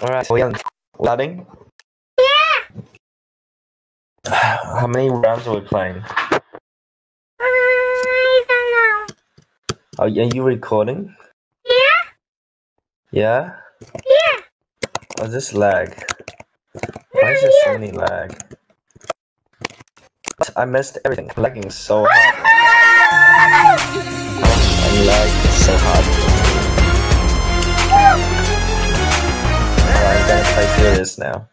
Alright, we are starting. Yeah. How many rounds are we playing? I don't know. Are, are you recording? Yeah. Yeah? Yeah. Oh, this lag. Why is there so many lag? I missed everything. Lagging so hard. this now.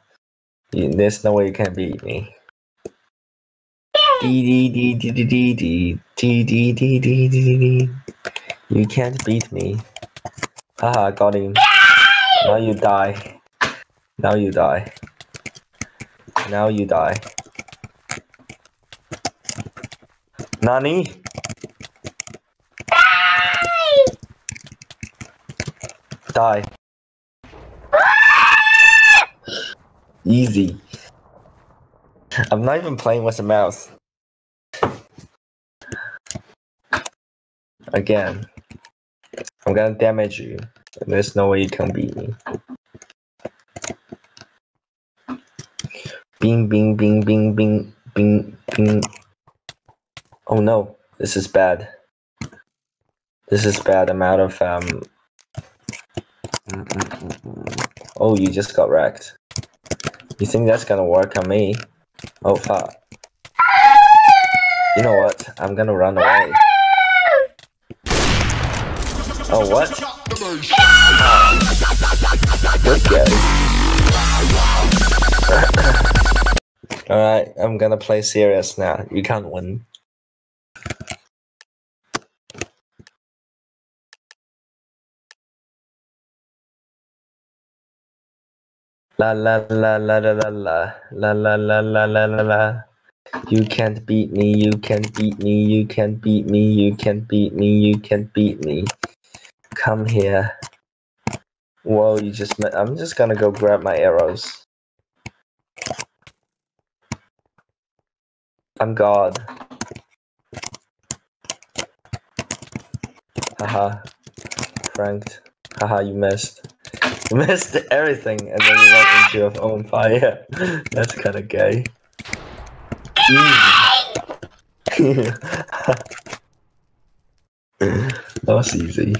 You, there's no way you can beat me. You can't beat me. Haha, got him. Now you die. Now you die. Now you die. Nani? Die. Die. Easy. I'm not even playing with the mouse. Again. I'm gonna damage you. There's no way you can beat me. Bing bing bing bing bing bing bing. Oh no, this is bad. This is bad. I'm out of um. mm, mm, mm. Oh, you just got wrecked. You think that's gonna work on me? Oh fuck. You know what? I'm gonna run away. Oh what? Good guy. Alright, I'm gonna play serious now. You can't win. La la la la la la la la la la la la la la. You can't beat me, you can't beat me, you can't beat me, you can't beat me, you can't beat me. Come here. Whoa, you just met I'm just gonna go grab my arrows. I'm God. Haha. Franked. Haha, you missed. Missed everything and then you went into your own fire. That's kinda gay. Easy. that was easy.